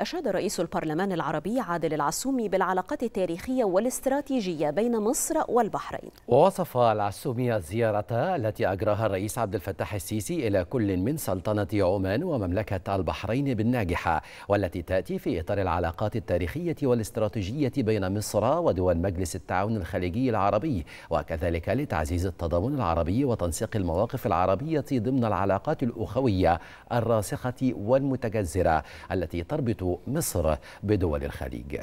أشاد رئيس البرلمان العربي عادل العسومي بالعلاقات التاريخية والاستراتيجية بين مصر والبحرين. ووصف العسومي الزيارة التي أجراها الرئيس عبد الفتاح السيسي إلى كل من سلطنة عمان ومملكة البحرين بالناجحة والتي تأتي في إطار العلاقات التاريخية والاستراتيجية بين مصر ودول مجلس التعاون الخليجي العربي وكذلك لتعزيز التضامن العربي وتنسيق المواقف العربية ضمن العلاقات الأخوية الراسخة والمتجذرة التي تربط مصر بدول الخليج.